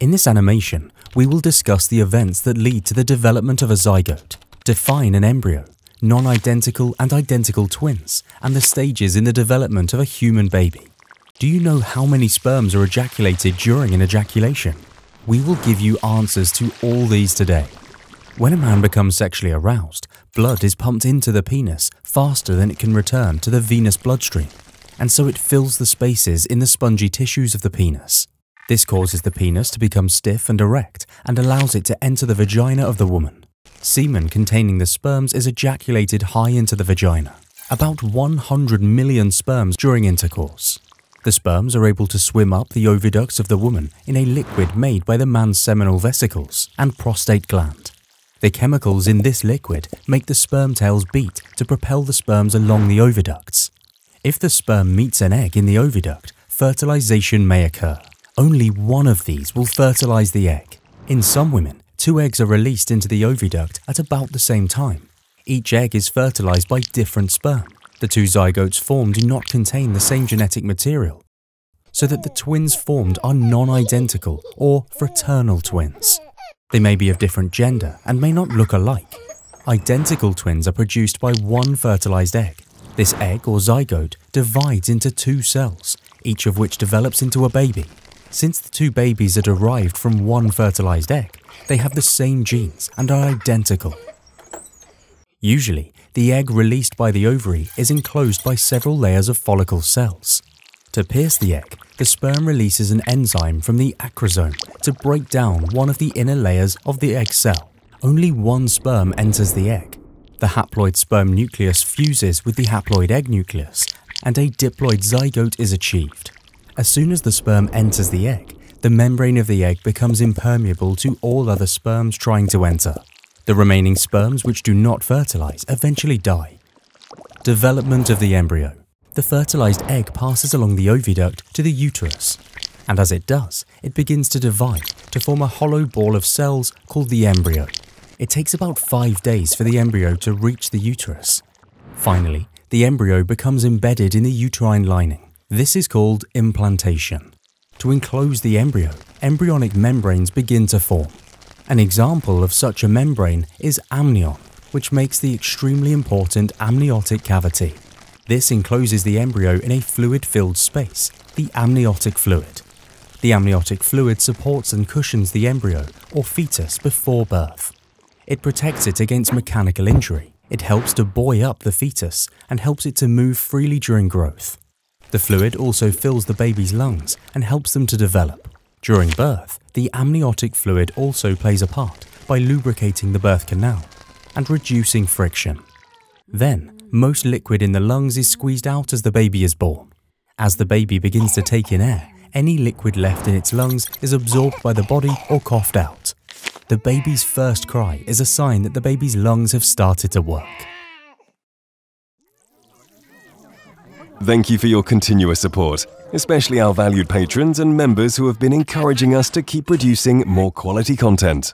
In this animation, we will discuss the events that lead to the development of a zygote, define an embryo, non-identical and identical twins, and the stages in the development of a human baby. Do you know how many sperms are ejaculated during an ejaculation? We will give you answers to all these today. When a man becomes sexually aroused, blood is pumped into the penis faster than it can return to the venous bloodstream, and so it fills the spaces in the spongy tissues of the penis. This causes the penis to become stiff and erect and allows it to enter the vagina of the woman. Semen containing the sperms is ejaculated high into the vagina, about 100 million sperms during intercourse. The sperms are able to swim up the oviducts of the woman in a liquid made by the man's seminal vesicles and prostate gland. The chemicals in this liquid make the sperm tails beat to propel the sperms along the oviducts. If the sperm meets an egg in the oviduct, fertilization may occur. Only one of these will fertilize the egg. In some women, two eggs are released into the oviduct at about the same time. Each egg is fertilized by different sperm. The two zygotes formed do not contain the same genetic material, so that the twins formed are non-identical or fraternal twins. They may be of different gender and may not look alike. Identical twins are produced by one fertilized egg. This egg or zygote divides into two cells, each of which develops into a baby. Since the two babies are derived from one fertilized egg, they have the same genes and are identical. Usually, the egg released by the ovary is enclosed by several layers of follicle cells. To pierce the egg, the sperm releases an enzyme from the acrosome to break down one of the inner layers of the egg cell. Only one sperm enters the egg. The haploid sperm nucleus fuses with the haploid egg nucleus, and a diploid zygote is achieved. As soon as the sperm enters the egg, the membrane of the egg becomes impermeable to all other sperms trying to enter. The remaining sperms which do not fertilize eventually die. Development of the embryo. The fertilized egg passes along the oviduct to the uterus, and as it does, it begins to divide to form a hollow ball of cells called the embryo. It takes about five days for the embryo to reach the uterus. Finally, the embryo becomes embedded in the uterine lining. This is called implantation. To enclose the embryo, embryonic membranes begin to form. An example of such a membrane is amnion, which makes the extremely important amniotic cavity. This encloses the embryo in a fluid-filled space, the amniotic fluid. The amniotic fluid supports and cushions the embryo or fetus before birth. It protects it against mechanical injury. It helps to buoy up the fetus and helps it to move freely during growth. The fluid also fills the baby's lungs and helps them to develop. During birth, the amniotic fluid also plays a part by lubricating the birth canal and reducing friction. Then, most liquid in the lungs is squeezed out as the baby is born. As the baby begins to take in air, any liquid left in its lungs is absorbed by the body or coughed out. The baby's first cry is a sign that the baby's lungs have started to work. Thank you for your continuous support, especially our valued patrons and members who have been encouraging us to keep producing more quality content.